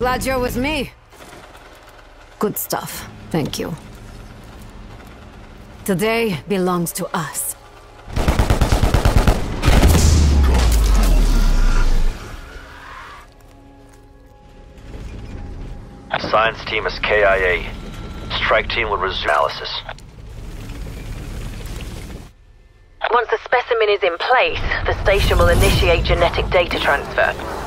Glad you're with me. Good stuff. Thank you. Today belongs to us. Science team is KIA. Strike team will resume analysis. Once the specimen is in place, the station will initiate genetic data transfer.